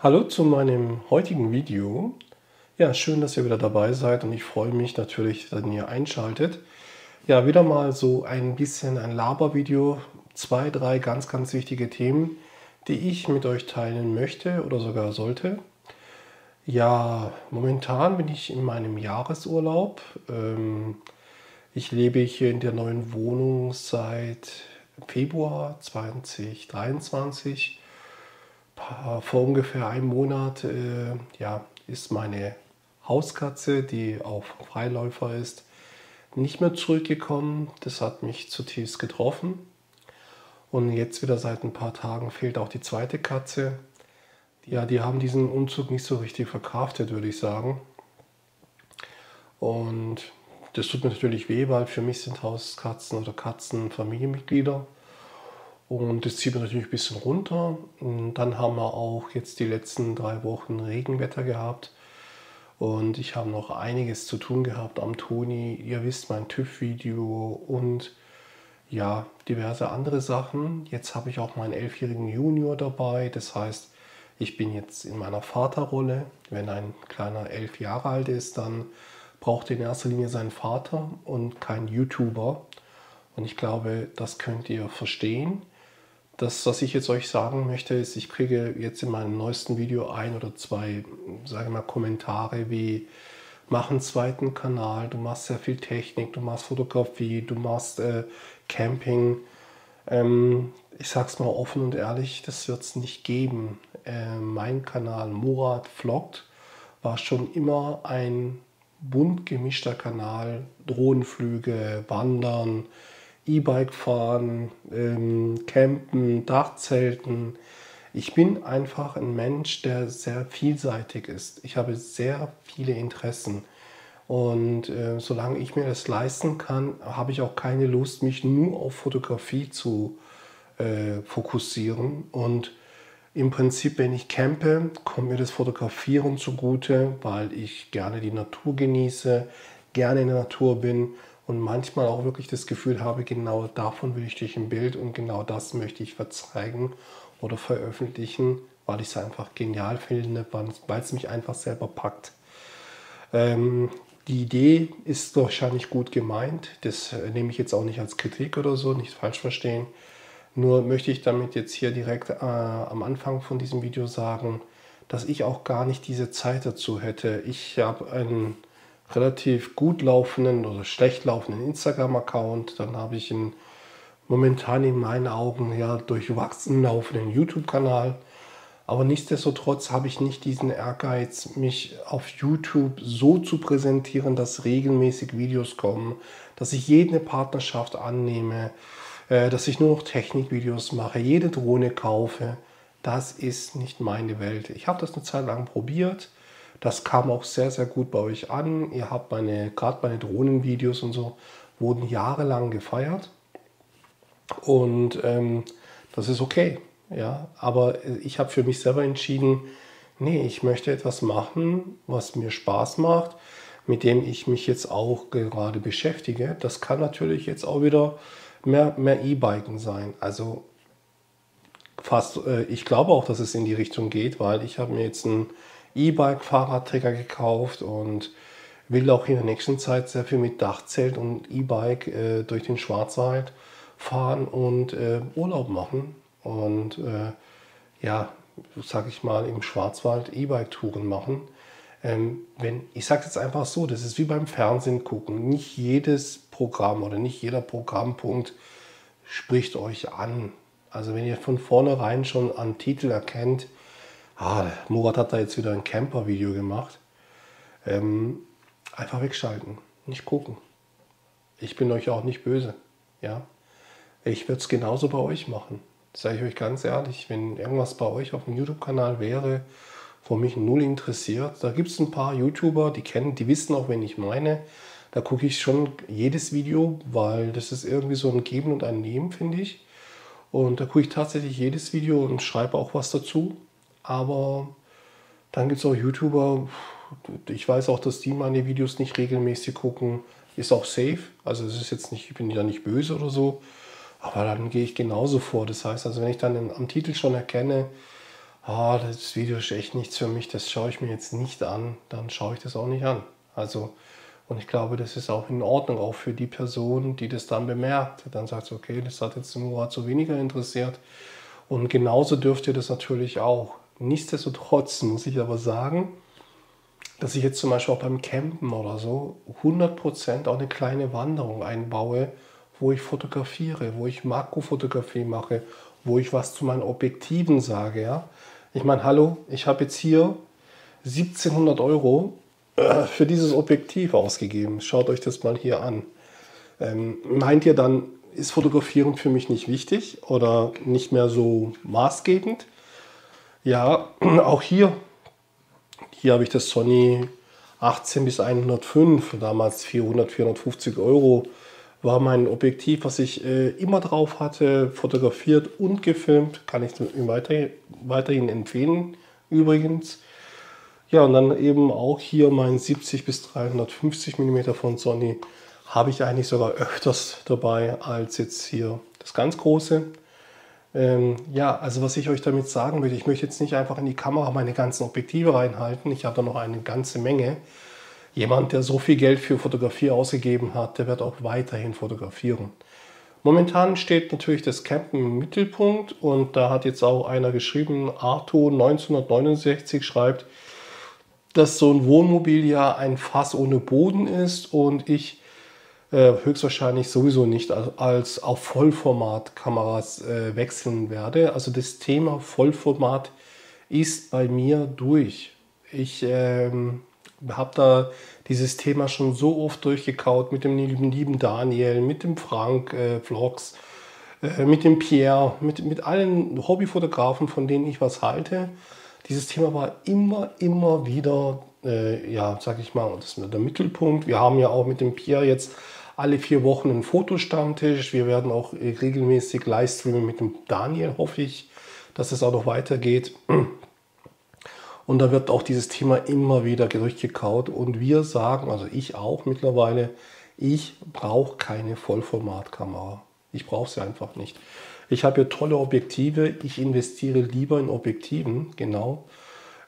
Hallo zu meinem heutigen Video. Ja, schön, dass ihr wieder dabei seid und ich freue mich natürlich, dass ihr einschaltet. Ja, wieder mal so ein bisschen ein Labervideo. Zwei, drei ganz, ganz wichtige Themen, die ich mit euch teilen möchte oder sogar sollte. Ja, momentan bin ich in meinem Jahresurlaub. Ähm, ich lebe hier in der neuen Wohnung seit Februar 2023 vor ungefähr einem Monat äh, ja, ist meine Hauskatze, die auch Freiläufer ist, nicht mehr zurückgekommen. Das hat mich zutiefst getroffen. Und jetzt wieder seit ein paar Tagen fehlt auch die zweite Katze. Ja, die haben diesen Umzug nicht so richtig verkraftet, würde ich sagen. Und das tut mir natürlich weh, weil für mich sind Hauskatzen oder Katzen Familienmitglieder. Und das zieht mir natürlich ein bisschen runter. Und dann haben wir auch jetzt die letzten drei Wochen Regenwetter gehabt. Und ich habe noch einiges zu tun gehabt am Toni. Ihr wisst mein TÜV-Video und ja, diverse andere Sachen. Jetzt habe ich auch meinen elfjährigen Junior dabei. Das heißt, ich bin jetzt in meiner Vaterrolle. Wenn ein kleiner elf Jahre alt ist, dann braucht er in erster Linie seinen Vater und kein YouTuber. Und ich glaube, das könnt ihr verstehen. Das, was ich jetzt euch sagen möchte, ist, ich kriege jetzt in meinem neuesten Video ein oder zwei, sage mal, Kommentare wie mach einen zweiten Kanal, du machst sehr viel Technik, du machst Fotografie, du machst äh, Camping. Ähm, ich sag's mal offen und ehrlich, das wird es nicht geben. Äh, mein Kanal Murat Vlogt war schon immer ein bunt gemischter Kanal. Drohnenflüge, Wandern, E-Bike fahren, ähm, campen, Dachzelten. Ich bin einfach ein Mensch, der sehr vielseitig ist. Ich habe sehr viele Interessen. Und äh, solange ich mir das leisten kann, habe ich auch keine Lust, mich nur auf Fotografie zu äh, fokussieren. Und im Prinzip, wenn ich campe, kommt mir das Fotografieren zugute, weil ich gerne die Natur genieße, gerne in der Natur bin und manchmal auch wirklich das Gefühl habe, genau davon will ich dich im Bild und genau das möchte ich verzeigen oder veröffentlichen, weil ich es einfach genial finde, weil es mich einfach selber packt. Ähm, die Idee ist wahrscheinlich gut gemeint, das äh, nehme ich jetzt auch nicht als Kritik oder so, nicht falsch verstehen. Nur möchte ich damit jetzt hier direkt äh, am Anfang von diesem Video sagen, dass ich auch gar nicht diese Zeit dazu hätte. Ich habe einen relativ gut laufenden oder schlecht laufenden Instagram-Account. Dann habe ich einen momentan in meinen Augen ja durchwachsen laufenden YouTube-Kanal. Aber nichtsdestotrotz habe ich nicht diesen Ehrgeiz, mich auf YouTube so zu präsentieren, dass regelmäßig Videos kommen, dass ich jede Partnerschaft annehme, äh, dass ich nur noch Technikvideos mache, jede Drohne kaufe. Das ist nicht meine Welt. Ich habe das eine Zeit lang probiert das kam auch sehr, sehr gut bei euch an. Ihr habt meine, gerade meine Drohnenvideos und so, wurden jahrelang gefeiert. Und ähm, das ist okay. Ja, aber ich habe für mich selber entschieden, nee, ich möchte etwas machen, was mir Spaß macht, mit dem ich mich jetzt auch gerade beschäftige. Das kann natürlich jetzt auch wieder mehr, mehr E-Biken sein. Also fast, äh, ich glaube auch, dass es in die Richtung geht, weil ich habe mir jetzt ein E-Bike-Fahrradträger gekauft und will auch in der nächsten Zeit sehr viel mit Dachzelt und E-Bike äh, durch den Schwarzwald fahren und äh, Urlaub machen. Und äh, ja, sag ich mal, im Schwarzwald E-Bike-Touren machen. Ähm, wenn, ich sage jetzt einfach so, das ist wie beim Fernsehen gucken. Nicht jedes Programm oder nicht jeder Programmpunkt spricht euch an. Also wenn ihr von vornherein schon an Titel erkennt, ah, Murat hat da jetzt wieder ein Camper-Video gemacht. Ähm, einfach wegschalten, nicht gucken. Ich bin euch auch nicht böse. Ja? Ich würde es genauso bei euch machen. Sage ich euch ganz ehrlich, wenn irgendwas bei euch auf dem YouTube-Kanal wäre, wo mich null interessiert, da gibt es ein paar YouTuber, die kennen, die wissen auch, wenn ich meine. Da gucke ich schon jedes Video, weil das ist irgendwie so ein Geben und ein Nehmen, finde ich. Und da gucke ich tatsächlich jedes Video und schreibe auch was dazu. Aber dann gibt es auch YouTuber, ich weiß auch, dass die meine Videos nicht regelmäßig gucken. Ist auch safe. Also es ist jetzt nicht, ich bin ja nicht böse oder so. Aber dann gehe ich genauso vor. Das heißt, also wenn ich dann am Titel schon erkenne, oh, das Video ist echt nichts für mich, das schaue ich mir jetzt nicht an, dann schaue ich das auch nicht an. Also, und ich glaube, das ist auch in Ordnung, auch für die Person, die das dann bemerkt. Dann sagt sie, okay, das hat jetzt Murat so weniger interessiert. Und genauso dürft ihr das natürlich auch. Nichtsdestotrotz muss ich aber sagen, dass ich jetzt zum Beispiel auch beim Campen oder so 100% auch eine kleine Wanderung einbaue, wo ich fotografiere, wo ich Makrofotografie mache, wo ich was zu meinen Objektiven sage. Ja? Ich meine, hallo, ich habe jetzt hier 1700 Euro äh, für dieses Objektiv ausgegeben. Schaut euch das mal hier an. Ähm, meint ihr dann, ist Fotografieren für mich nicht wichtig oder nicht mehr so maßgebend? Ja, auch hier. Hier habe ich das Sony 18 bis 105, damals 400, 450 Euro war mein Objektiv, was ich äh, immer drauf hatte, fotografiert und gefilmt. Kann ich weiter, weiterhin empfehlen, übrigens. Ja, und dann eben auch hier mein 70 bis 350 mm von Sony habe ich eigentlich sogar öfters dabei als jetzt hier das ganz große. Ähm, ja, also was ich euch damit sagen möchte, ich möchte jetzt nicht einfach in die Kamera meine ganzen Objektive reinhalten. Ich habe da noch eine ganze Menge. Jemand, der so viel Geld für Fotografie ausgegeben hat, der wird auch weiterhin fotografieren. Momentan steht natürlich das Campen im Mittelpunkt und da hat jetzt auch einer geschrieben, Arto 1969 schreibt, dass so ein Wohnmobil ja ein Fass ohne Boden ist und ich äh, höchstwahrscheinlich sowieso nicht als, als auf Vollformat-Kameras äh, wechseln werde. Also das Thema Vollformat ist bei mir durch. Ich ähm, habe da dieses Thema schon so oft durchgekaut mit dem lieben, Daniel, mit dem Frank äh, Vlogs, äh, mit dem Pierre, mit, mit allen Hobbyfotografen, von denen ich was halte. Dieses Thema war immer, immer wieder, äh, ja, sag ich mal, das ist der Mittelpunkt. Wir haben ja auch mit dem Pierre jetzt alle vier Wochen einen Fotostammtisch. Wir werden auch regelmäßig Livestreamen mit dem Daniel, hoffe ich, dass es auch noch weitergeht. Und da wird auch dieses Thema immer wieder durchgekaut. Und wir sagen, also ich auch mittlerweile, ich brauche keine Vollformatkamera. Ich brauche sie einfach nicht. Ich habe hier tolle Objektive. Ich investiere lieber in Objektiven, genau,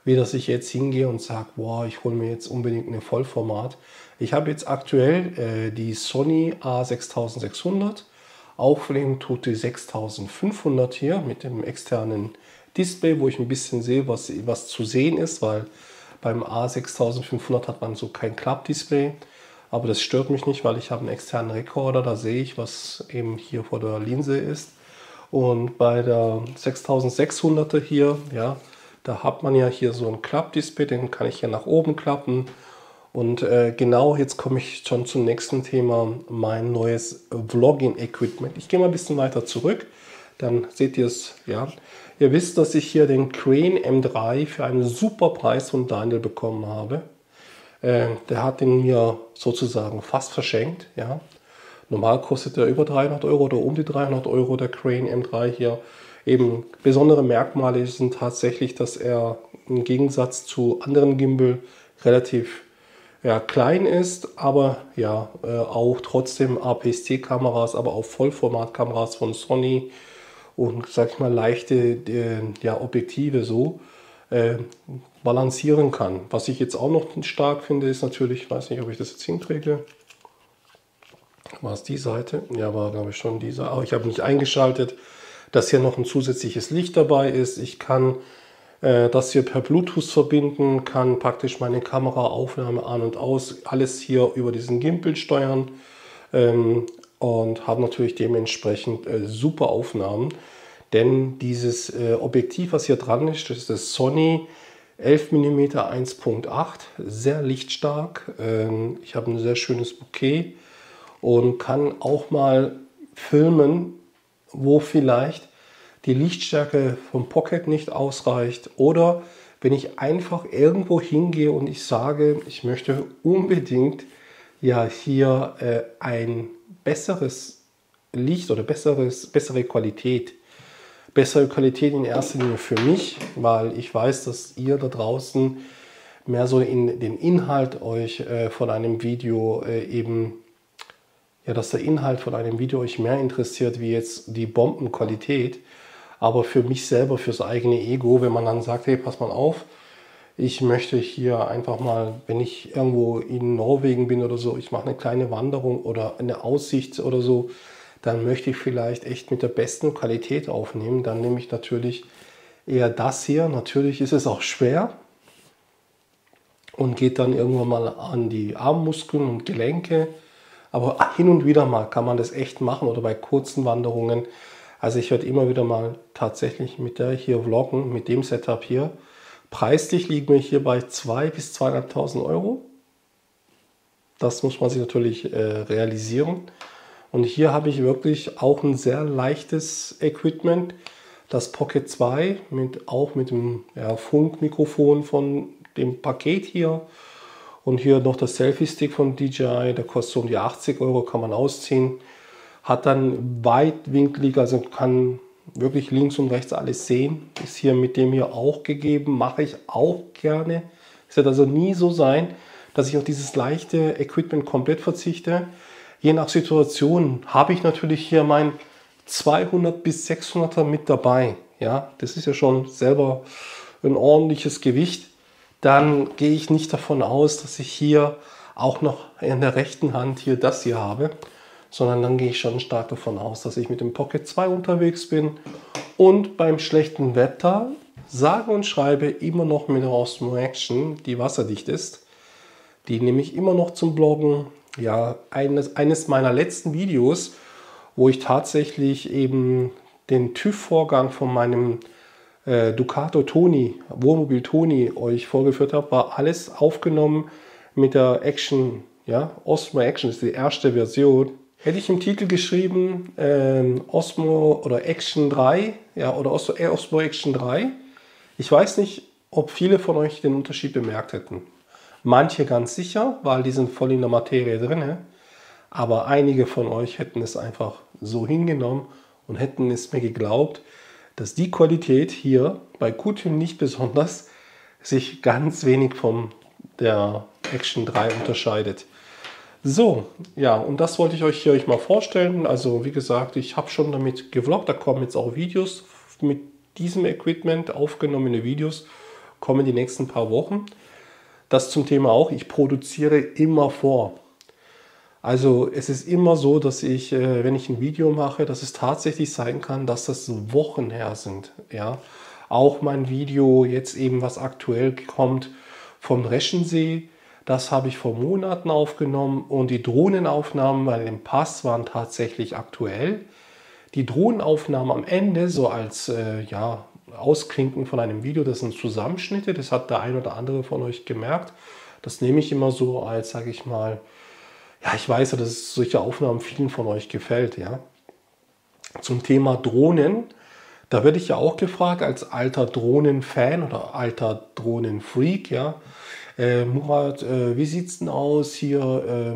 wie dass ich jetzt hingehe und sage, wow, ich hole mir jetzt unbedingt eine Vollformat. Ich habe jetzt aktuell äh, die Sony A6600. Aufnehmen tut die 6500 hier mit dem externen Display, wo ich ein bisschen sehe, was, was zu sehen ist, weil beim A6500 hat man so kein Klappdisplay. Aber das stört mich nicht, weil ich habe einen externen Rekorder, da sehe ich, was eben hier vor der Linse ist. Und bei der 6600er hier, ja, da hat man ja hier so ein Klappdisplay, den kann ich hier nach oben klappen. Und äh, genau jetzt komme ich schon zum nächsten Thema, mein neues Vlogging-Equipment. Ich gehe mal ein bisschen weiter zurück, dann seht ihr es, ja. Ihr wisst, dass ich hier den Crane M3 für einen super Preis von Daniel bekommen habe. Äh, der hat den mir sozusagen fast verschenkt. Ja. Normal kostet er über 300 Euro oder um die 300 Euro der Crane M3 hier. Eben besondere Merkmale sind tatsächlich, dass er im Gegensatz zu anderen Gimbal relativ ja, klein ist, aber ja äh, auch trotzdem APS-C-Kameras, aber auch Vollformatkameras von Sony und sag ich mal leichte äh, ja, Objektive so äh, balancieren kann. Was ich jetzt auch noch stark finde, ist natürlich, ich weiß nicht, ob ich das jetzt hinkriege. War es die Seite? Ja, war glaube ich schon diese. Aber ich habe nicht eingeschaltet, dass hier noch ein zusätzliches Licht dabei ist. Ich kann äh, das hier per Bluetooth verbinden, kann praktisch meine Kameraaufnahme an und aus, alles hier über diesen Gimbal steuern. Ähm, und habe natürlich dementsprechend äh, super Aufnahmen. Denn dieses äh, Objektiv, was hier dran ist, das ist das Sony 11 mm 1.8, sehr lichtstark. Ähm, ich habe ein sehr schönes Bouquet und kann auch mal filmen, wo vielleicht die Lichtstärke vom Pocket nicht ausreicht oder wenn ich einfach irgendwo hingehe und ich sage, ich möchte unbedingt ja hier äh, ein besseres Licht oder besseres, bessere Qualität. Bessere Qualität in erster Linie für mich, weil ich weiß, dass ihr da draußen mehr so in den Inhalt euch äh, von einem Video äh, eben, ja, dass der Inhalt von einem Video euch mehr interessiert, wie jetzt die Bombenqualität. Aber für mich selber, fürs eigene Ego, wenn man dann sagt, hey, pass mal auf, ich möchte hier einfach mal, wenn ich irgendwo in Norwegen bin oder so, ich mache eine kleine Wanderung oder eine Aussicht oder so, dann möchte ich vielleicht echt mit der besten Qualität aufnehmen. Dann nehme ich natürlich eher das hier. Natürlich ist es auch schwer und geht dann irgendwann mal an die Armmuskeln und Gelenke. Aber hin und wieder mal kann man das echt machen oder bei kurzen Wanderungen. Also ich werde immer wieder mal tatsächlich mit der hier vloggen, mit dem Setup hier. Preislich liegen wir hier bei 2.000 bis 2.500 Euro. Das muss man sich natürlich äh, realisieren. Und hier habe ich wirklich auch ein sehr leichtes Equipment. Das Pocket 2 mit, auch mit dem ja, Funkmikrofon von dem Paket hier. Und hier noch das Selfie-Stick von DJI, der kostet um die 80 Euro, kann man ausziehen. Hat dann weitwinklig, also kann wirklich links und rechts alles sehen. Ist hier mit dem hier auch gegeben, mache ich auch gerne. Es wird also nie so sein, dass ich auf dieses leichte Equipment komplett verzichte. Je nach Situation habe ich natürlich hier mein 200 bis 600er mit dabei. Ja, das ist ja schon selber ein ordentliches Gewicht. Dann gehe ich nicht davon aus, dass ich hier auch noch in der rechten Hand hier das hier habe sondern dann gehe ich schon stark davon aus, dass ich mit dem Pocket 2 unterwegs bin und beim schlechten Wetter sage und schreibe immer noch mit der Osmo Action, die wasserdicht ist. Die nehme ich immer noch zum Bloggen. Ja, eines, eines meiner letzten Videos, wo ich tatsächlich eben den TÜV-Vorgang von meinem äh, Ducato Toni, Wohnmobil Toni euch vorgeführt habe, war alles aufgenommen mit der Action, ja, Osmo Action ist die erste Version Hätte ich im Titel geschrieben ähm, Osmo oder Action 3, ja, oder Osmo, äh, Osmo Action 3. Ich weiß nicht, ob viele von euch den Unterschied bemerkt hätten. Manche ganz sicher, weil die sind voll in der Materie drin. Aber einige von euch hätten es einfach so hingenommen und hätten es mir geglaubt, dass die Qualität hier bei Qtum nicht besonders sich ganz wenig von der Action 3 unterscheidet. So, ja, und das wollte ich euch hier euch mal vorstellen. Also wie gesagt, ich habe schon damit gevloggt, da kommen jetzt auch Videos mit diesem Equipment, aufgenommene Videos, kommen die nächsten paar Wochen. Das zum Thema auch, ich produziere immer vor. Also es ist immer so, dass ich, äh, wenn ich ein Video mache, dass es tatsächlich sein kann, dass das Wochen her sind. Ja? Auch mein Video jetzt eben, was aktuell kommt, vom Reschensee, das habe ich vor Monaten aufgenommen und die Drohnenaufnahmen bei dem Pass waren tatsächlich aktuell. Die Drohnenaufnahmen am Ende, so als äh, ja, Ausklinken von einem Video, das sind Zusammenschnitte, das hat der ein oder andere von euch gemerkt. Das nehme ich immer so als, sage ich mal, ja, ich weiß ja, dass solche Aufnahmen vielen von euch gefällt, ja. Zum Thema Drohnen, da werde ich ja auch gefragt als alter Drohnenfan oder alter Drohnenfreak, ja. Äh, Murat, äh, wie es denn aus hier?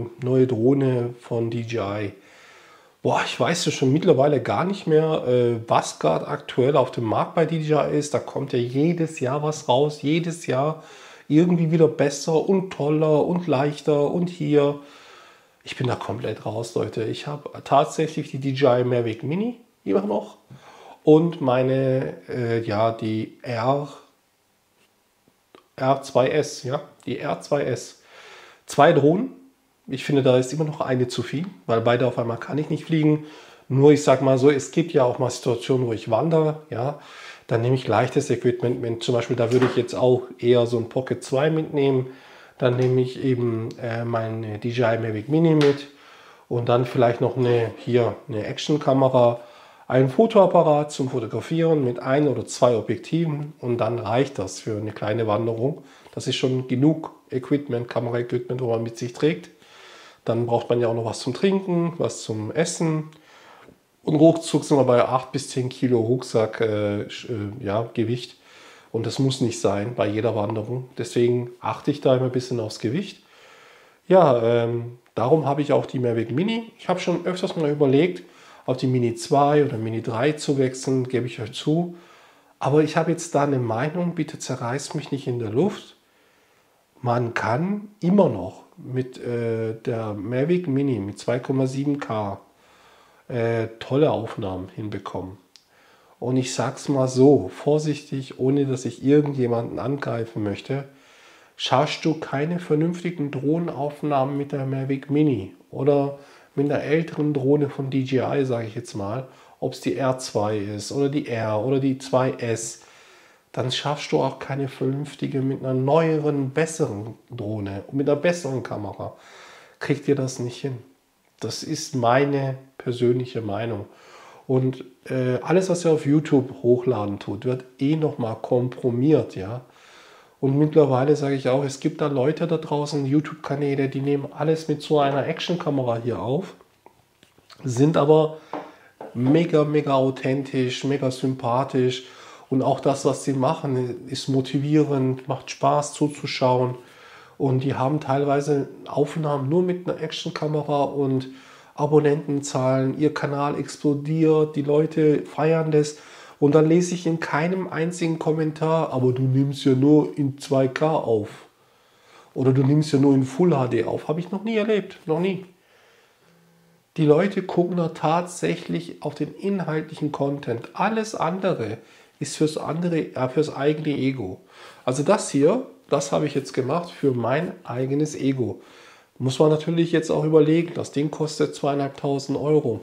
Äh, neue Drohne von DJI. Boah, ich weiß ja schon mittlerweile gar nicht mehr, äh, was gerade aktuell auf dem Markt bei DJI ist. Da kommt ja jedes Jahr was raus, jedes Jahr irgendwie wieder besser und toller und leichter und hier. Ich bin da komplett raus, Leute. Ich habe tatsächlich die DJI Mavic Mini immer noch und meine, äh, ja, die R R2S, ja, die R2S. Zwei Drohnen. Ich finde, da ist immer noch eine zu viel, weil beide auf einmal kann ich nicht fliegen. Nur ich sage mal so, es gibt ja auch mal Situationen, wo ich wandere, ja, dann nehme ich leichtes Equipment mit. Zum Beispiel, da würde ich jetzt auch eher so ein Pocket 2 mitnehmen. Dann nehme ich eben äh, meine DJI Mavic Mini mit und dann vielleicht noch eine hier eine Actionkamera ein Fotoapparat zum Fotografieren mit ein oder zwei Objektiven und dann reicht das für eine kleine Wanderung. Das ist schon genug Equipment, Kameraequipment, wo man mit sich trägt. Dann braucht man ja auch noch was zum Trinken, was zum Essen. Und ruckzuck sind wir bei 8 bis 10 Kilo Rucksack äh, äh, ja, Gewicht. Und das muss nicht sein bei jeder Wanderung. Deswegen achte ich da immer ein bisschen aufs Gewicht. Ja, ähm, darum habe ich auch die Mavic Mini. Ich habe schon öfters mal überlegt, auf die Mini 2 oder Mini 3 zu wechseln, gebe ich euch zu. Aber ich habe jetzt da eine Meinung, bitte zerreißt mich nicht in der Luft. Man kann immer noch mit äh, der Mavic Mini mit 2,7K äh, tolle Aufnahmen hinbekommen. Und ich sag's mal so, vorsichtig, ohne dass ich irgendjemanden angreifen möchte, schaust du keine vernünftigen Drohnenaufnahmen mit der Mavic Mini oder mit einer älteren Drohne von DJI, sage ich jetzt mal, ob es die R2 ist oder die R oder die 2S, dann schaffst du auch keine vernünftige mit einer neueren, besseren Drohne, mit einer besseren Kamera. Kriegt ihr das nicht hin. Das ist meine persönliche Meinung. Und äh, alles, was ihr auf YouTube hochladen tut, wird eh nochmal kompromiert, ja. Und mittlerweile sage ich auch, es gibt da Leute da draußen, YouTube-Kanäle, die nehmen alles mit so einer Actionkamera hier auf, sind aber mega, mega authentisch, mega sympathisch. Und auch das, was sie machen, ist motivierend, macht Spaß zuzuschauen. Und die haben teilweise Aufnahmen nur mit einer Actionkamera und Abonnentenzahlen, ihr Kanal explodiert, die Leute feiern das. Und dann lese ich in keinem einzigen Kommentar, aber du nimmst ja nur in 2K auf. Oder du nimmst ja nur in Full HD auf. Habe ich noch nie erlebt. Noch nie. Die Leute gucken da tatsächlich auf den inhaltlichen Content. Alles andere ist fürs andere, äh, fürs eigene Ego. Also das hier, das habe ich jetzt gemacht für mein eigenes Ego. Muss man natürlich jetzt auch überlegen, das Ding kostet zweieinhalbtausend Euro.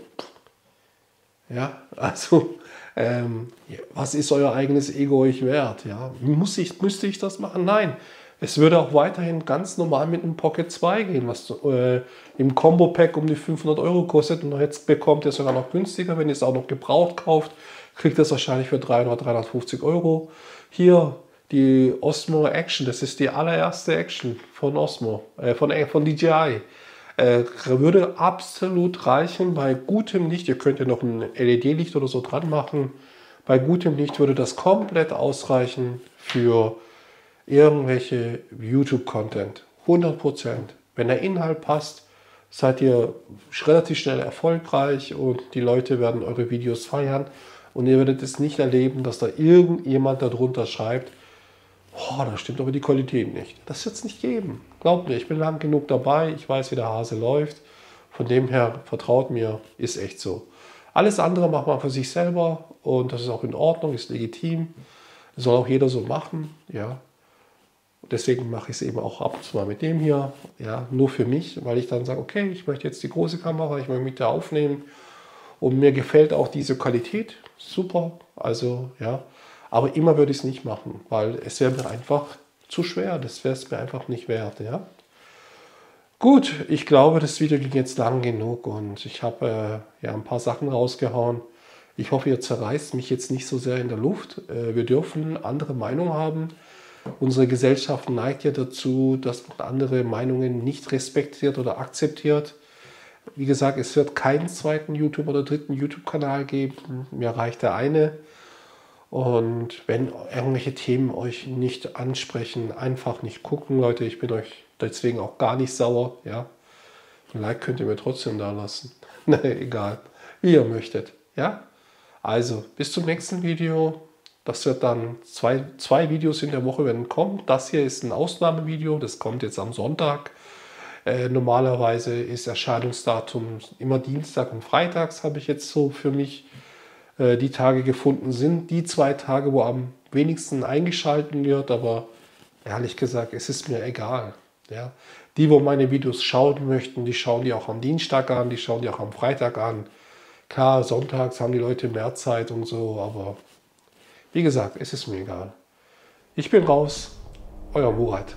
Ja, also ähm, was ist euer eigenes Ego euch wert? Ja, Muss ich, müsste ich das machen? Nein. Es würde auch weiterhin ganz normal mit einem Pocket 2 gehen, was äh, im Combo-Pack um die 500 Euro kostet. Und jetzt bekommt ihr es sogar noch günstiger, wenn ihr es auch noch gebraucht kauft. Kriegt ihr es wahrscheinlich für 300, 350 Euro. Hier die Osmo Action, das ist die allererste Action von Osmo, äh, von, äh, von DJI. Äh, würde absolut reichen bei gutem Licht. Ihr könnt ja noch ein LED-Licht oder so dran machen. Bei gutem Licht würde das komplett ausreichen für irgendwelche YouTube-Content. 100%. Wenn der Inhalt passt, seid ihr relativ schnell erfolgreich und die Leute werden eure Videos feiern und ihr werdet es nicht erleben, dass da irgendjemand darunter schreibt, oh, da stimmt aber die Qualität nicht. Das wird es nicht geben. Glaubt mir, ich bin lang genug dabei, ich weiß, wie der Hase läuft. Von dem her, vertraut mir, ist echt so. Alles andere macht man für sich selber und das ist auch in Ordnung, ist legitim. Das soll auch jeder so machen, ja. Deswegen mache ich es eben auch ab und zu mal mit dem hier, ja, nur für mich, weil ich dann sage, okay, ich möchte jetzt die große Kamera, ich möchte mit der aufnehmen und mir gefällt auch diese Qualität, super, also ja, aber immer würde ich es nicht machen, weil es wäre mir einfach zu schwer. Das wäre es mir einfach nicht wert. Ja? Gut, ich glaube, das Video ging jetzt lang genug und ich habe äh, ja ein paar Sachen rausgehauen. Ich hoffe, ihr zerreißt mich jetzt nicht so sehr in der Luft. Äh, wir dürfen andere Meinungen haben. Unsere Gesellschaft neigt ja dazu, dass man andere Meinungen nicht respektiert oder akzeptiert. Wie gesagt, es wird keinen zweiten YouTube oder dritten YouTube-Kanal geben. Mir reicht der eine. Und wenn irgendwelche Themen euch nicht ansprechen, einfach nicht gucken, Leute. Ich bin euch deswegen auch gar nicht sauer. Ja, ein Like könnt ihr mir trotzdem da lassen. ne, egal, wie ihr möchtet. Ja, also bis zum nächsten Video. Das wird dann zwei, zwei Videos in der Woche werden kommen. Das hier ist ein Ausnahmevideo. Das kommt jetzt am Sonntag. Äh, normalerweise ist Erscheinungsdatum immer Dienstag und Freitags, habe ich jetzt so für mich die Tage gefunden sind. Die zwei Tage, wo am wenigsten eingeschalten wird, aber ehrlich gesagt, es ist mir egal. Ja. Die, wo meine Videos schauen möchten, die schauen die auch am Dienstag an, die schauen die auch am Freitag an. Klar, sonntags haben die Leute mehr Zeit und so, aber wie gesagt, es ist mir egal. Ich bin raus, euer Murat.